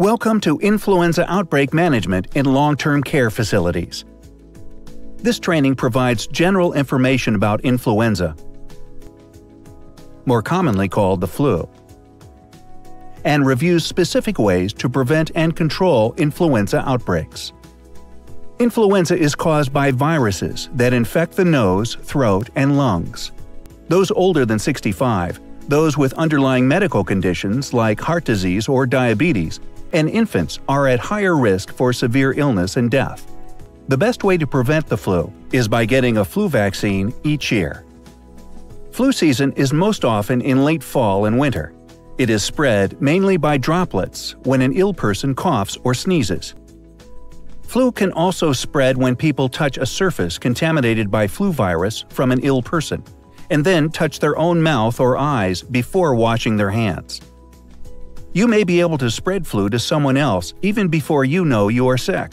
Welcome to Influenza Outbreak Management in Long-Term Care Facilities. This training provides general information about influenza, more commonly called the flu, and reviews specific ways to prevent and control influenza outbreaks. Influenza is caused by viruses that infect the nose, throat, and lungs. Those older than 65, those with underlying medical conditions like heart disease or diabetes, and infants are at higher risk for severe illness and death. The best way to prevent the flu is by getting a flu vaccine each year. Flu season is most often in late fall and winter. It is spread mainly by droplets when an ill person coughs or sneezes. Flu can also spread when people touch a surface contaminated by flu virus from an ill person, and then touch their own mouth or eyes before washing their hands. You may be able to spread flu to someone else even before you know you are sick.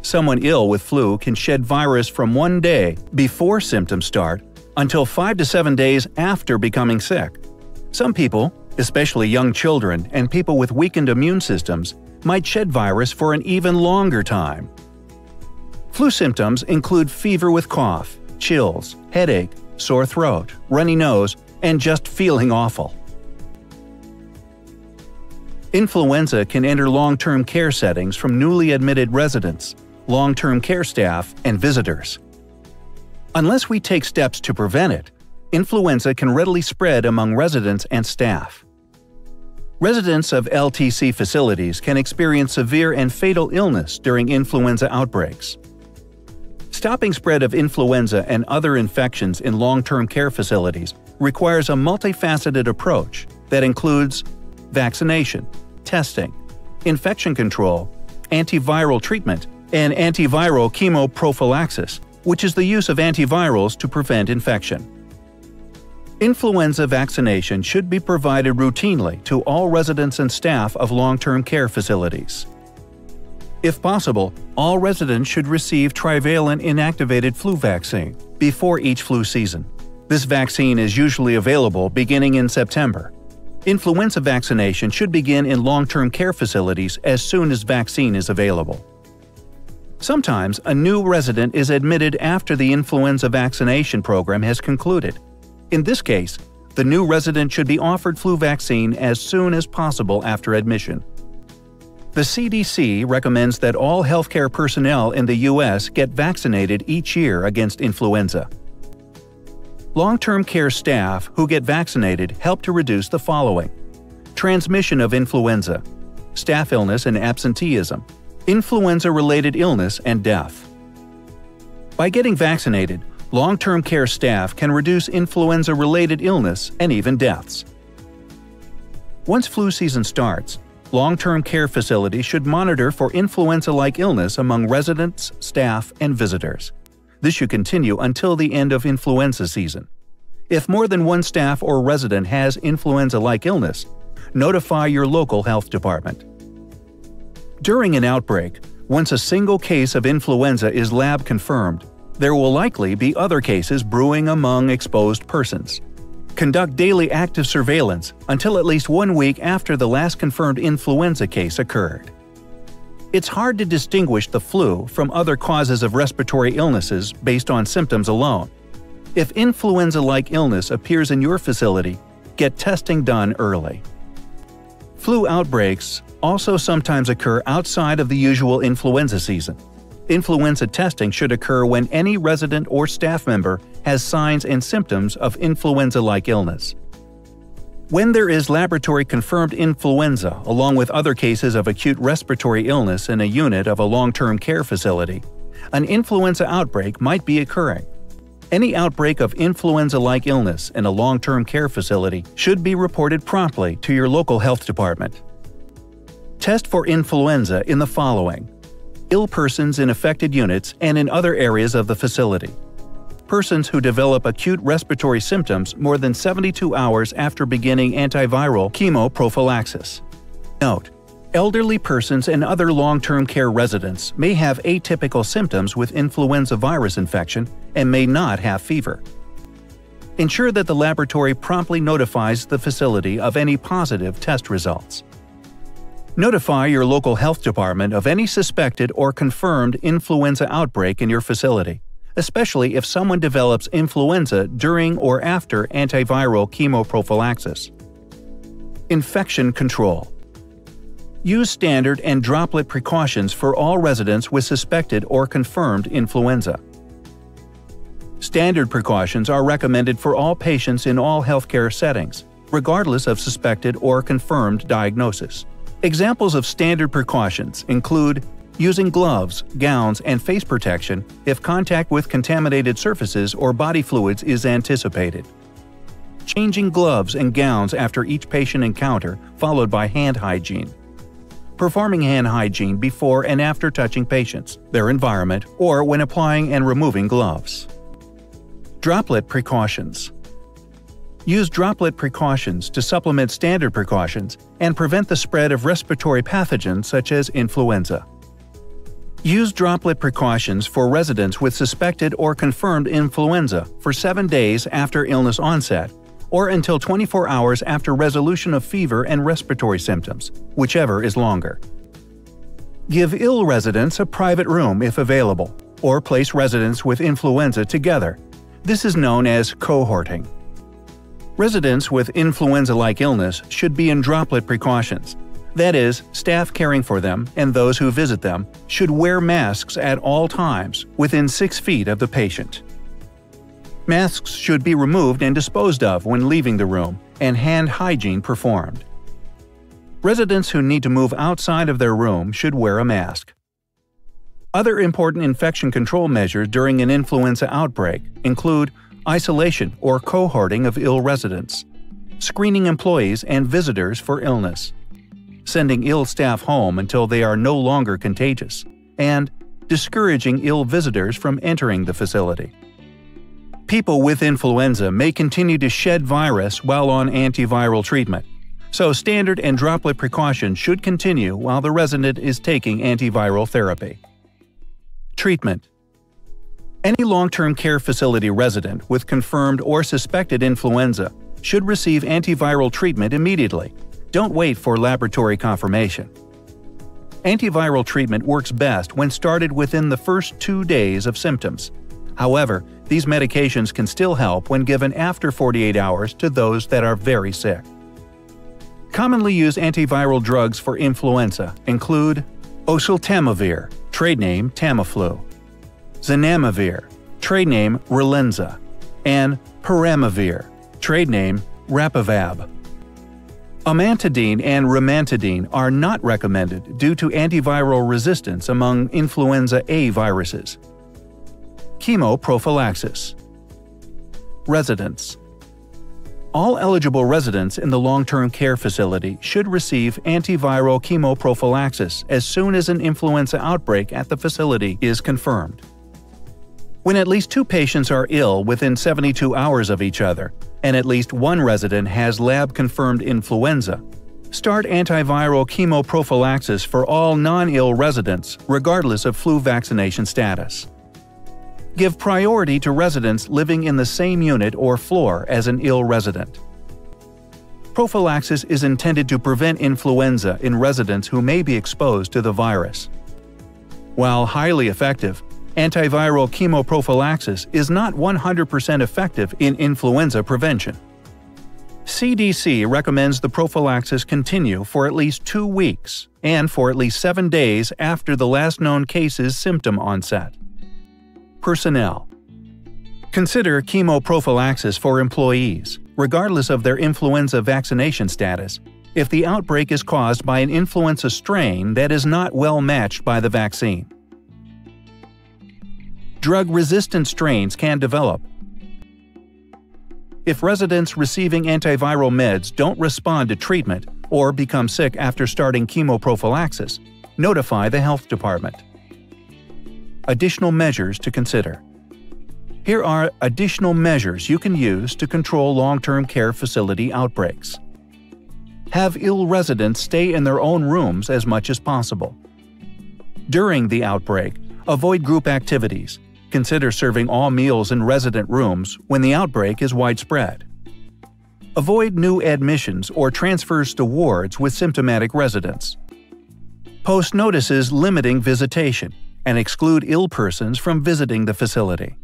Someone ill with flu can shed virus from one day before symptoms start until 5 to 7 days after becoming sick. Some people, especially young children and people with weakened immune systems, might shed virus for an even longer time. Flu symptoms include fever with cough, chills, headache, sore throat, runny nose, and just feeling awful. Influenza can enter long-term care settings from newly admitted residents, long-term care staff, and visitors. Unless we take steps to prevent it, influenza can readily spread among residents and staff. Residents of LTC facilities can experience severe and fatal illness during influenza outbreaks. Stopping spread of influenza and other infections in long-term care facilities requires a multifaceted approach that includes vaccination, testing, infection control, antiviral treatment, and antiviral chemoprophylaxis, which is the use of antivirals to prevent infection. Influenza vaccination should be provided routinely to all residents and staff of long-term care facilities. If possible, all residents should receive trivalent inactivated flu vaccine before each flu season. This vaccine is usually available beginning in September. Influenza vaccination should begin in long-term care facilities as soon as vaccine is available. Sometimes a new resident is admitted after the influenza vaccination program has concluded. In this case, the new resident should be offered flu vaccine as soon as possible after admission. The CDC recommends that all healthcare personnel in the U.S. get vaccinated each year against influenza. Long-term care staff who get vaccinated help to reduce the following transmission of influenza, staff illness and absenteeism, influenza-related illness and death. By getting vaccinated, long-term care staff can reduce influenza-related illness and even deaths. Once flu season starts, long-term care facilities should monitor for influenza-like illness among residents, staff, and visitors. This should continue until the end of influenza season. If more than one staff or resident has influenza-like illness, notify your local health department. During an outbreak, once a single case of influenza is lab confirmed, there will likely be other cases brewing among exposed persons. Conduct daily active surveillance until at least one week after the last confirmed influenza case occurred. It's hard to distinguish the flu from other causes of respiratory illnesses based on symptoms alone. If influenza-like illness appears in your facility, get testing done early. Flu outbreaks also sometimes occur outside of the usual influenza season. Influenza testing should occur when any resident or staff member has signs and symptoms of influenza-like illness. When there is laboratory-confirmed influenza along with other cases of acute respiratory illness in a unit of a long-term care facility, an influenza outbreak might be occurring. Any outbreak of influenza-like illness in a long-term care facility should be reported promptly to your local health department. Test for influenza in the following ill persons in affected units and in other areas of the facility. Persons who develop acute respiratory symptoms more than 72 hours after beginning antiviral chemoprophylaxis. Note: Elderly persons and other long-term care residents may have atypical symptoms with influenza virus infection and may not have fever. Ensure that the laboratory promptly notifies the facility of any positive test results. Notify your local health department of any suspected or confirmed influenza outbreak in your facility, especially if someone develops influenza during or after antiviral chemoprophylaxis. Infection control. Use standard and droplet precautions for all residents with suspected or confirmed influenza. Standard precautions are recommended for all patients in all healthcare settings, regardless of suspected or confirmed diagnosis. Examples of standard precautions include using gloves, gowns, and face protection if contact with contaminated surfaces or body fluids is anticipated. Changing gloves and gowns after each patient encounter, followed by hand hygiene. Performing hand hygiene before and after touching patients, their environment, or when applying and removing gloves. Droplet precautions. Use droplet precautions to supplement standard precautions and prevent the spread of respiratory pathogens such as influenza. Use droplet precautions for residents with suspected or confirmed influenza for 7 days after illness onset or until 24 hours after resolution of fever and respiratory symptoms, whichever is longer. Give ill residents a private room if available, or place residents with influenza together this is known as cohorting. Residents with influenza-like illness should be in droplet precautions. That is, staff caring for them and those who visit them should wear masks at all times within 6 feet of the patient. Masks should be removed and disposed of when leaving the room, and hand hygiene performed. Residents who need to move outside of their room should wear a mask. Other important infection control measures during an influenza outbreak include isolation or cohorting of ill residents, screening employees and visitors for illness, sending ill staff home until they are no longer contagious, and discouraging ill visitors from entering the facility. People with influenza may continue to shed virus while on antiviral treatment, so standard and droplet precautions should continue while the resident is taking antiviral therapy. Treatment Any long-term care facility resident with confirmed or suspected influenza should receive antiviral treatment immediately. Don't wait for laboratory confirmation. Antiviral treatment works best when started within the first two days of symptoms. However, these medications can still help when given after 48 hours to those that are very sick. Commonly used antiviral drugs for influenza include oseltamivir, trade name Tamiflu, zanamivir, trade name Relenza, and peramivir, trade name Rapivab. Amantadine and rimantadine are not recommended due to antiviral resistance among influenza A viruses. Chemoprophylaxis Residents all eligible residents in the long-term care facility should receive antiviral chemoprophylaxis as soon as an influenza outbreak at the facility is confirmed. When at least two patients are ill within 72 hours of each other, and at least one resident has lab-confirmed influenza, start antiviral chemoprophylaxis for all non-ill residents regardless of flu vaccination status. Give priority to residents living in the same unit or floor as an ill resident. Prophylaxis is intended to prevent influenza in residents who may be exposed to the virus. While highly effective, antiviral chemoprophylaxis is not 100% effective in influenza prevention. CDC recommends the prophylaxis continue for at least two weeks and for at least seven days after the last known case's symptom onset. Personnel Consider chemoprophylaxis for employees, regardless of their influenza vaccination status, if the outbreak is caused by an influenza strain that is not well matched by the vaccine. Drug-resistant strains can develop. If residents receiving antiviral meds don't respond to treatment or become sick after starting chemoprophylaxis, notify the health department. Additional measures to consider. Here are additional measures you can use to control long-term care facility outbreaks. Have ill residents stay in their own rooms as much as possible. During the outbreak, avoid group activities. Consider serving all meals in resident rooms when the outbreak is widespread. Avoid new admissions or transfers to wards with symptomatic residents. Post notices limiting visitation and exclude ill persons from visiting the facility.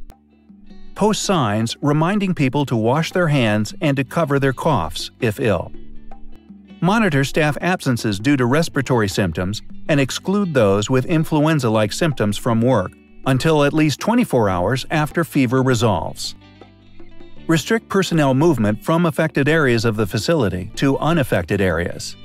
Post signs reminding people to wash their hands and to cover their coughs if ill. Monitor staff absences due to respiratory symptoms and exclude those with influenza-like symptoms from work until at least 24 hours after fever resolves. Restrict personnel movement from affected areas of the facility to unaffected areas.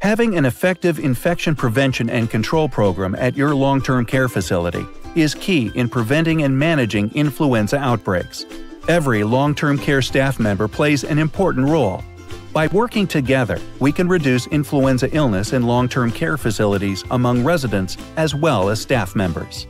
Having an effective infection prevention and control program at your long-term care facility is key in preventing and managing influenza outbreaks. Every long-term care staff member plays an important role. By working together, we can reduce influenza illness in long-term care facilities among residents as well as staff members.